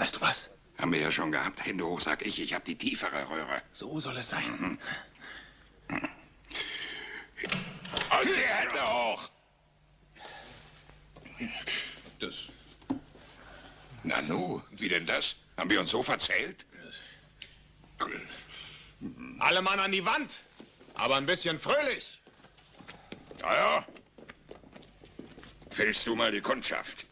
Weißt du was? Haben wir ja schon gehabt. Hände hoch, sag ich. Ich habe die tiefere Röhre. So soll es sein. Und die Hände hoch! Das. Nanu, wie denn das? Haben wir uns so verzählt? Alle Mann an die Wand. Aber ein bisschen fröhlich. Ja, ja. Fällst du mal die Kundschaft?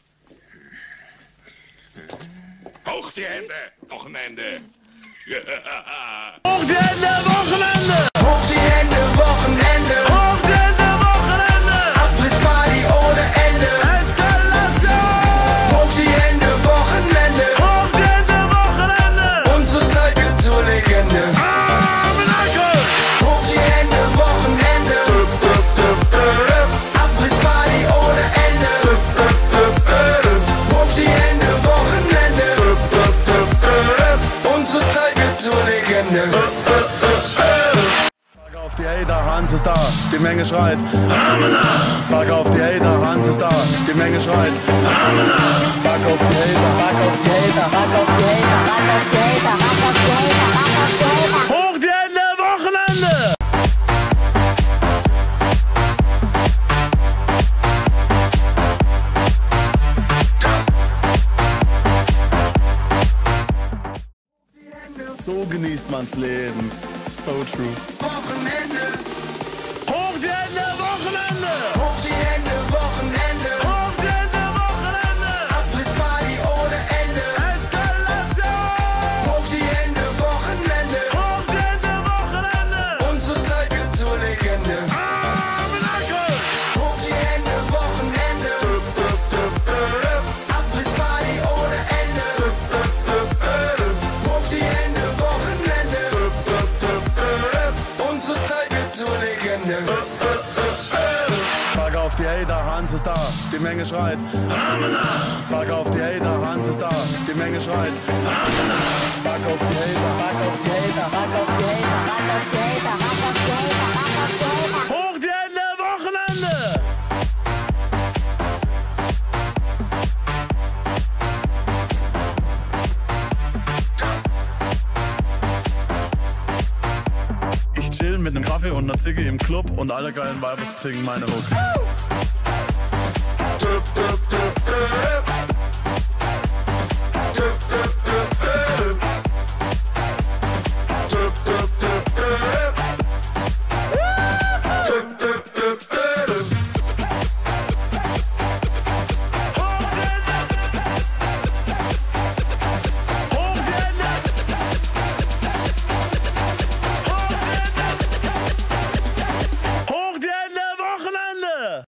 Hoch die Hände! Wochenende! Hoch die Hände, Wochenende! Hoch Hans ist da, die Menge schreit. Fuck auf die Hater, Hans ist da, die Menge schreit. Fuck auf die Hater, fuck auf die Hater, fuck auf die Hater, fuck auf die Hater, fuck auf die Hater, fuck auf die Hater. Hoch die Hände, Wochenende! So genießt man's Leben. So true. Wochenende. Ist da, die Menge schreit. Fuck auf die Hater, Hans ist da, die Menge schreit. Fuck auf die Hater, fuck auf die Hater, fuck auf die Hater, fuck auf die Hater, fuck auf die Hater, fuck auf die Hater. Hoch die Hände, Wochenende! Mit nem Kaffee und einer Zicke im Club und alle geilen Weiber singen meine Hook.